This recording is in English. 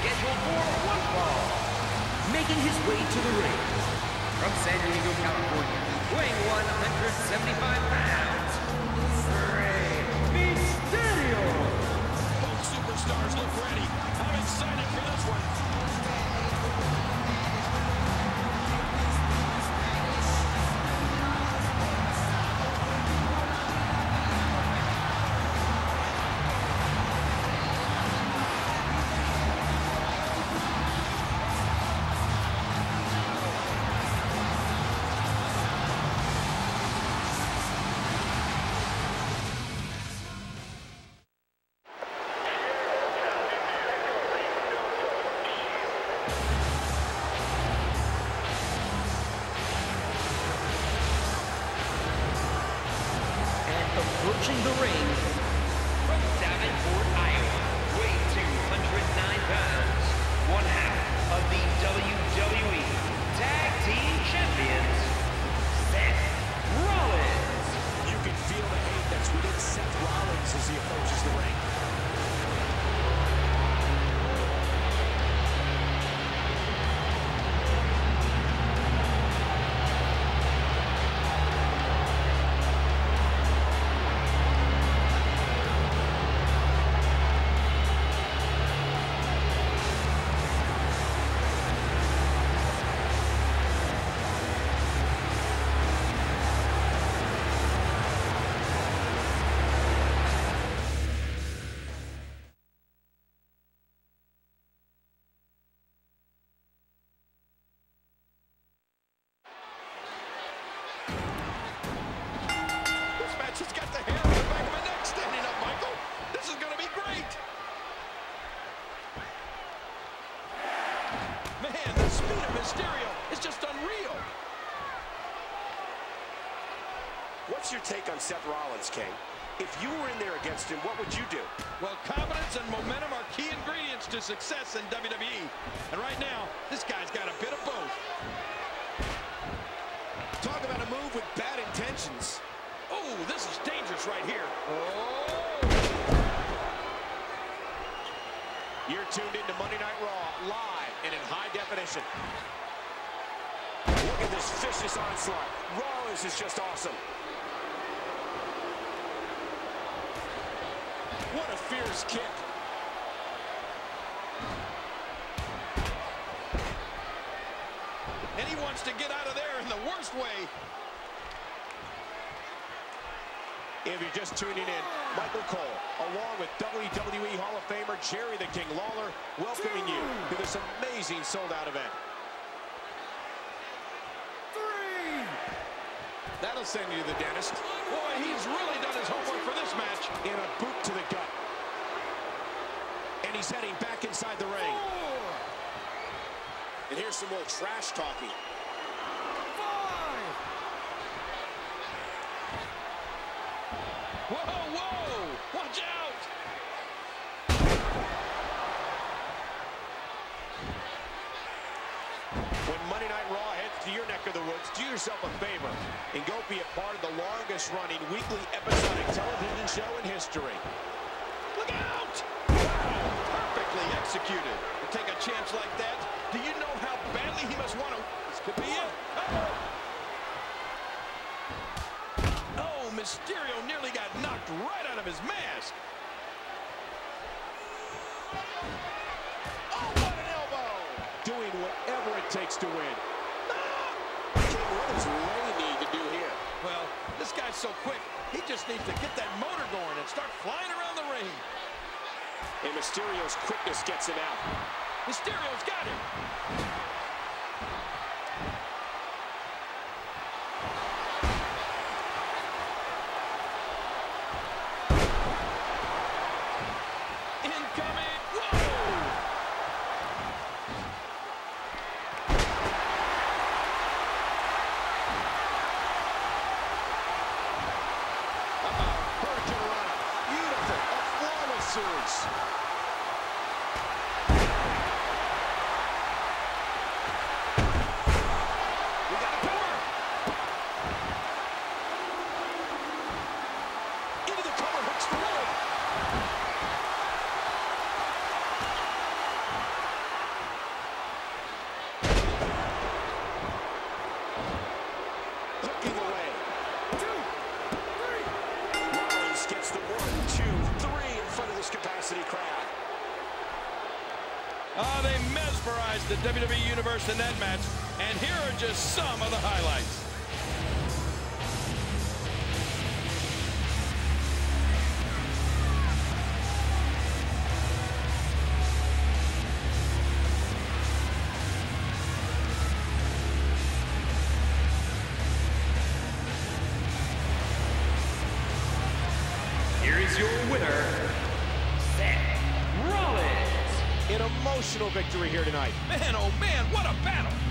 scheduled for one ball. Making his way to the ring. From San Diego, California, weighing 175 pounds. Approaching the ring, Man, the speed of Mysterio is just unreal. What's your take on Seth Rollins, King? If you were in there against him, what would you do? Well, confidence and momentum are key ingredients to success in WWE. And right now, this guy's got a bit of both. Talk about a move with bad intentions. Oh, this is dangerous right here. Oh! You're tuned into Monday Night Raw, live and in high definition. Look at this vicious onslaught. Rollins is just awesome. What a fierce kick. And he wants to get out of there in the worst way. If you're just tuning in, Michael Cole, along with WWE Hall of Famer Jerry the King Lawler, welcoming you to this amazing sold-out event. Three. That'll send you to the dentist. Boy, he's really done his homework for this match. In a boot to the gut. And he's heading back inside the ring. And here's some more trash talking. Whoa, whoa! Watch out! When Monday Night Raw heads to your neck of the woods, do yourself a favor and go be a part of the longest running weekly episodic television show in history. Look out! Perfectly executed. To take a chance like that, do you know how badly he must want to... This could be it. Oh! Mysterio nearly got knocked right out of his mask. Oh, what an elbow! Doing whatever it takes to win. King, what does Rey need to do here? Well, this guy's so quick, he just needs to get that motor going and start flying around the ring. And Mysterio's quickness gets him out. Mysterio's got him. Ah, mesmerized the WWE Universe in that match, and here are just some of the highlights. Here is your winner, emotional victory here tonight. Man, oh man, what a battle!